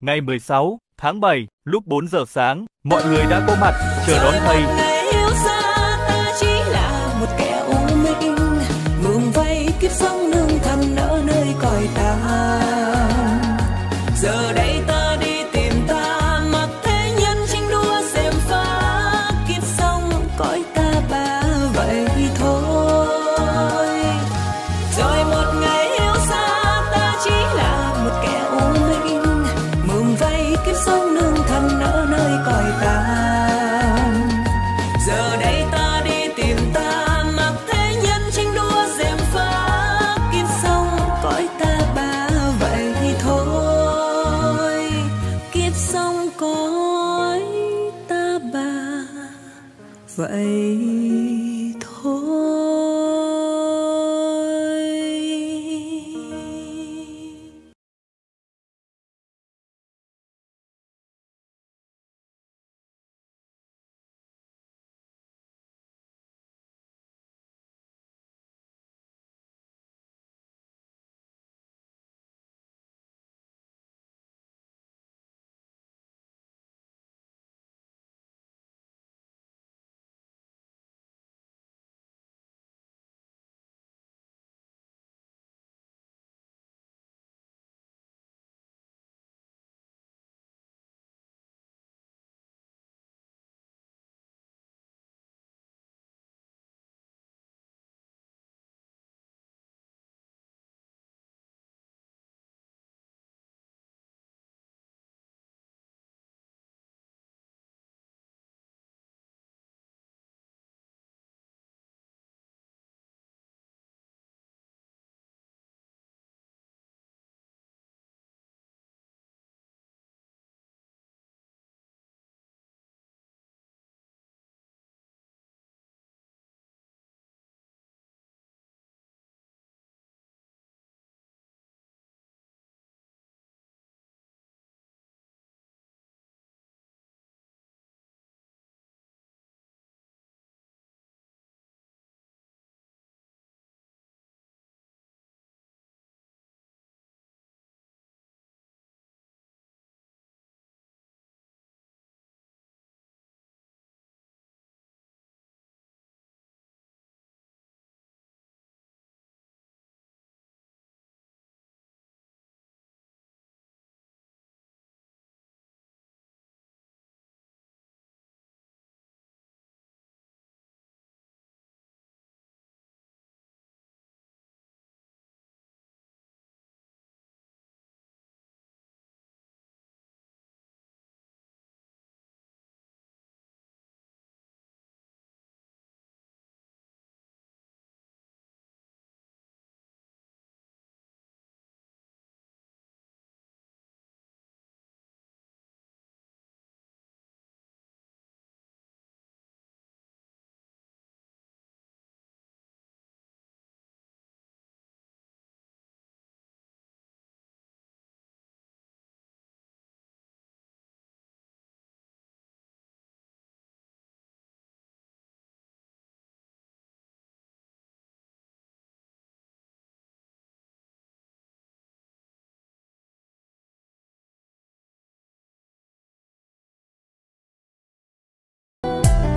Ngày 16 tháng 7, lúc 4 giờ sáng, mọi người đã có mặt chờ đón thầy. Yêu xa ta chỉ là một kẻ u minh, mường vây kiếp sống vậy.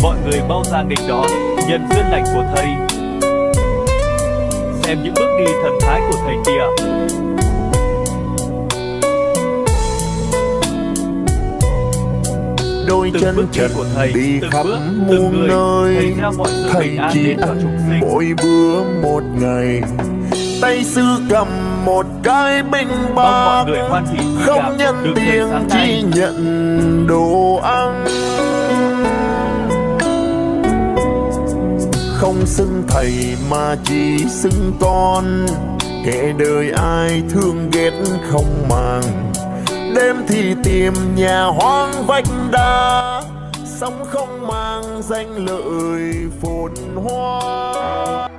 Mọi người bao ra nghịch đón, nhận duyên lành của thầy. Xem những bước đi thần thái của thầy kìa. đôi Từng chân trần của thầy, đi khắp bước, muôn nơi. thầy thầy chỉ ăn mỗi bữa một ngày. Tay sư cầm một cái bình bạc không nhận tiền chỉ nhận đồ ăn không xưng thầy mà chỉ xưng con. Kẻ đời ai thương ghét không màng. Đêm thì tìm nhà hoang vách đá sống không mang danh lợi phồn hoa.